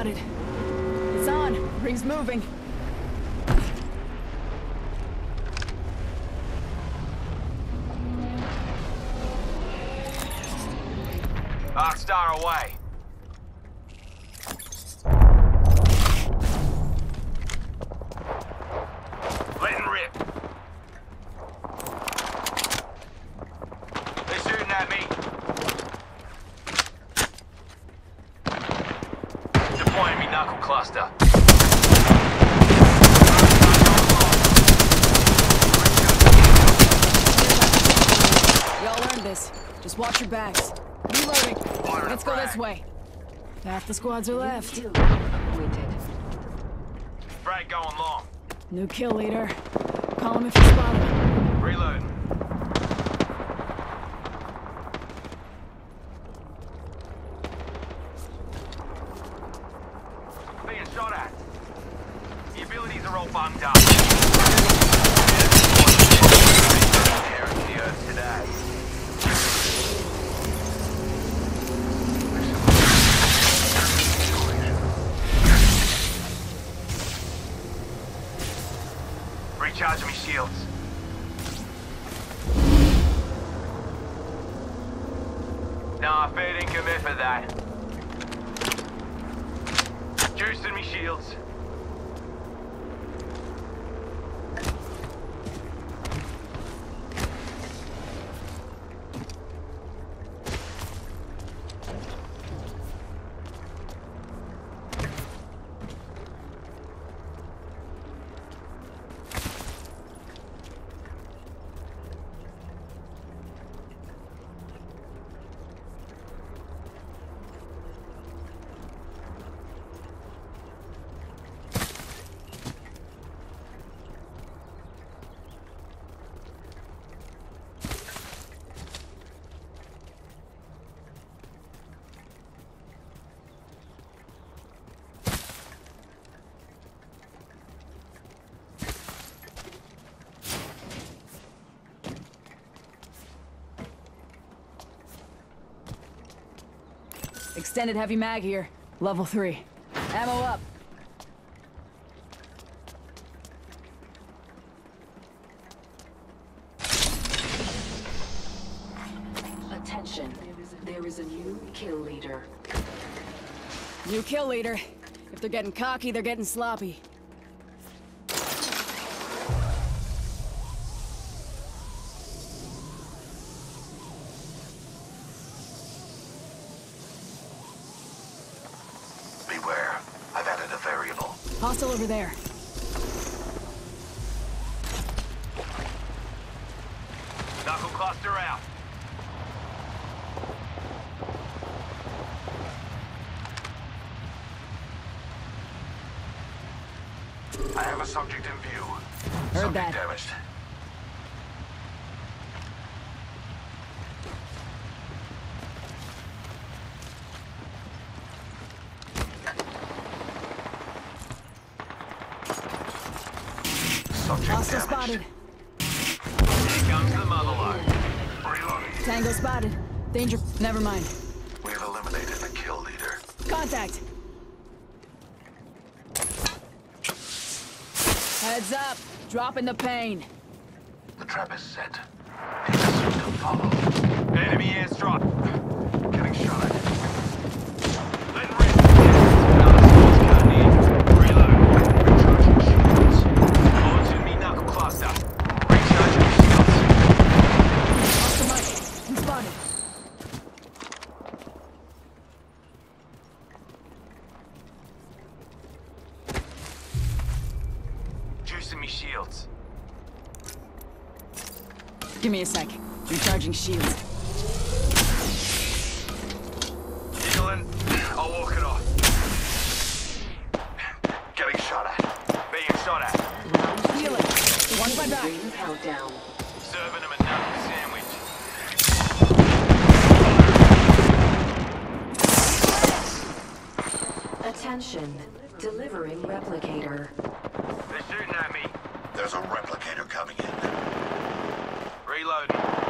spotted. It's on. Ring's moving. Arcstar away. Letting rip. They're shooting at me. Deploying me knuckle cluster. Y'all learned this. Your backs. Reloading. Let's go this way. Half the squads are left. Kill appointed. Frag going long. New kill leader. Call him if you spot him. Reloading. Recharge me shields. Nah, fair didn't commit for that. Juicing me shields. Extended heavy mag here. Level 3. Ammo up. Attention. There is a new kill leader. New kill leader. If they're getting cocky, they're getting sloppy. Over there. Knuckle cluster out. I have a subject in view. Heard subject that. damaged. Subject Hostile damaged. spotted. Here comes the mother load. Reloading. Tango spotted. Danger. Never mind. We've eliminated the kill leader. Contact. Heads up. Dropping the pain. The trap is set. It is soon to follow. Enemy airstrike. Getting shot at. Recharging shields. I'll walk it off. Getting shot at. Being shot at. Round Heal it. One by back. Ring countdown. Serving him a knuckle sandwich. Attention. Delivering replicator. They're shooting at me. There's a replicator coming in. Reloading.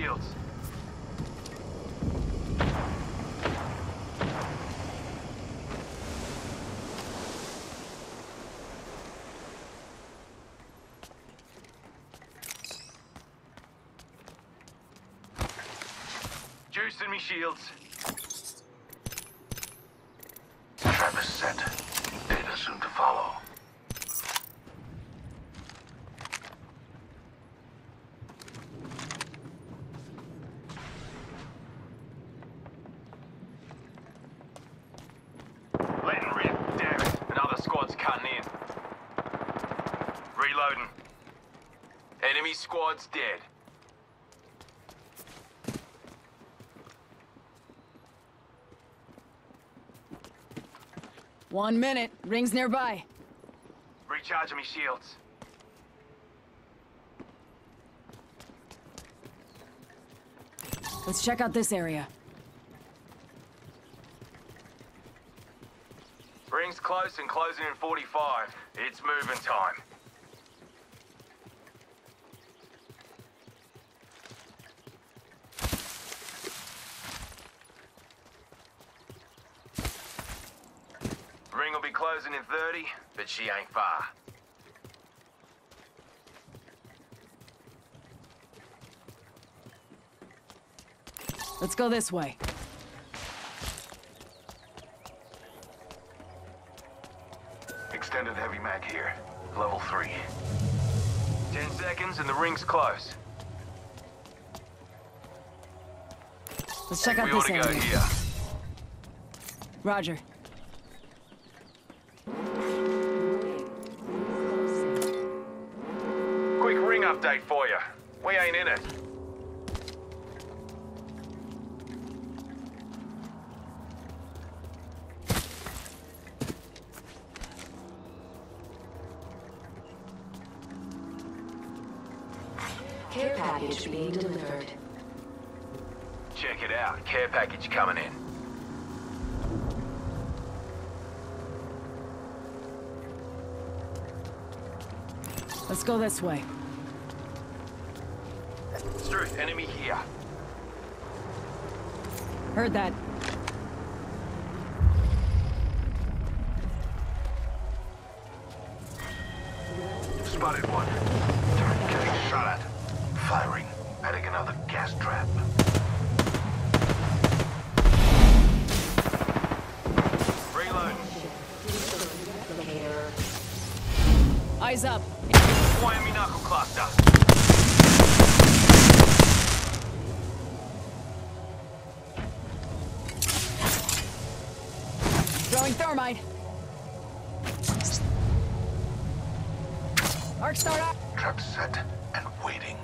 shields. Juicing me shields. Trap is set. Data soon to follow. Letting rip. Damn it. Another squad's cutting in. Reloading. Enemy squad's dead. One minute. Rings nearby. Recharging me shields. Let's check out this area. Ring's close and closing in 45. It's moving time. Will in 30, but she ain't far. Let's go this way. Extended heavy mag here. Level 3. 10 seconds and the ring's close. Let's check out we this area. Roger. Ring update for you. We ain't in it. Care package being delivered. Check it out. Care package coming in. Let's go this way. Struth, enemy here. Heard that. Spotted one. Target getting shot at. Firing. Adding another gas trap. Locator. Eyes up. Whammy knuckle cluster. Throwing thermite. Arc Star up. Trap set and waiting.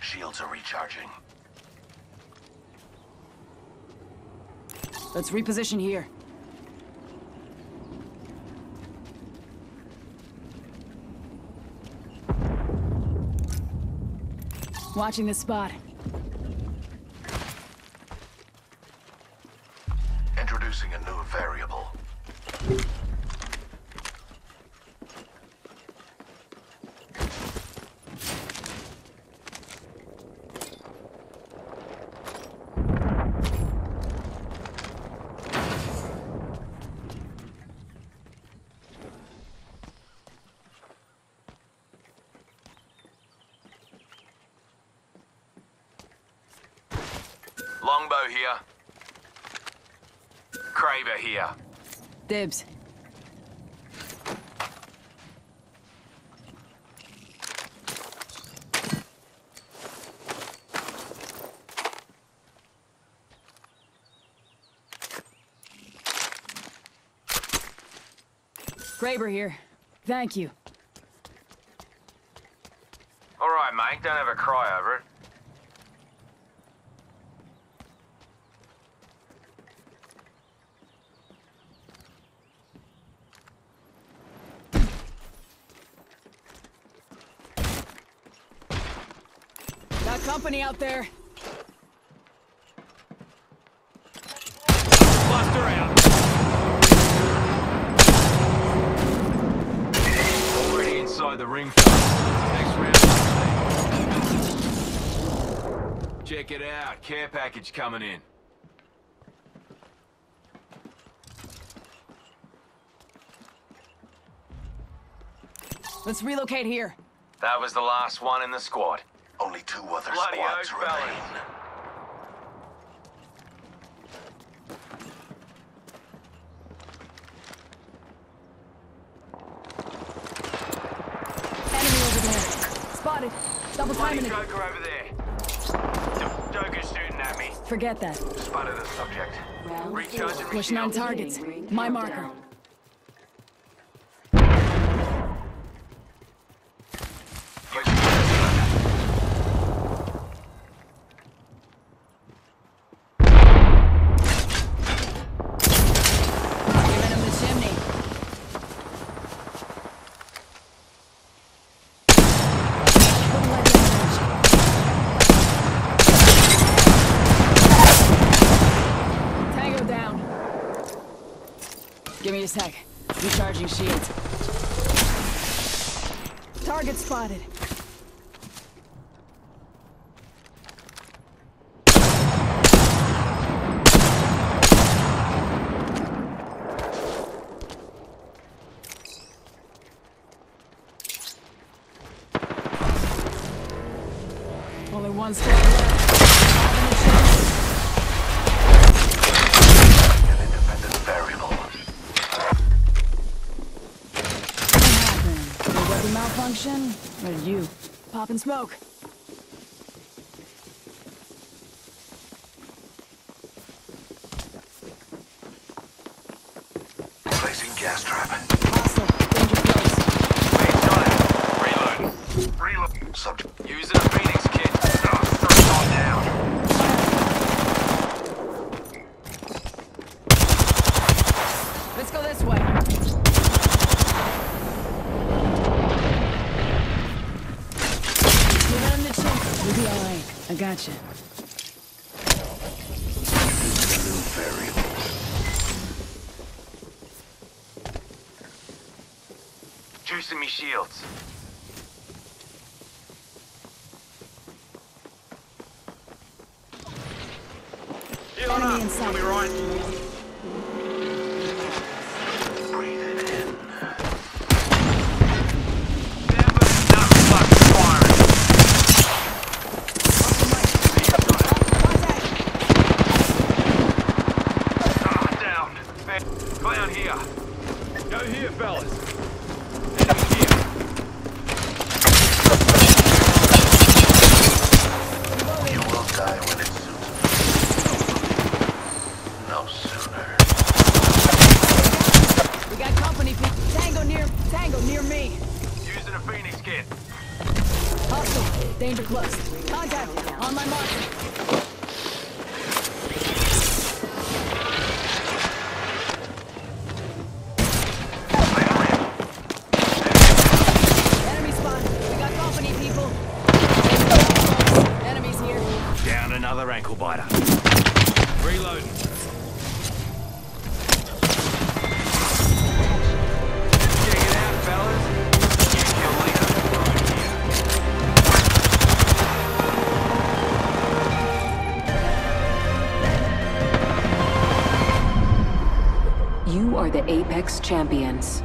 Shields are recharging. Let's reposition here. Watching this spot. Longbow here. Kraber here. Dibs. Kraber here. Thank you. All right, mate. Don't have a cry over it. company out there. Buster out. Already inside the ring. Next round. Check it out. Care package coming in. Let's relocate here. That was the last one in the squad. Only two other Bloody squads oath, remain. fellas. Enemy over there. Spotted. Double Bloody timing it. Joker over there. The Joker's shooting at me. Forget that. Spotted the subject. Round Recharging Pushing on targets. My countdown. marker. Recharging shields. Target spotted. Malfunction? Or you? Pop and smoke. Placing gas trap. Hostile. Danger close. Wait, got it. Reloading. Reload. Subject. Using a Phoenix kit. Oh, first on down. Let's go this way. Gotcha. New. Juicing me shields. Heal Enemy up. in sight. You'll right. Another ankle biter. Reloading. You are the Apex Champions.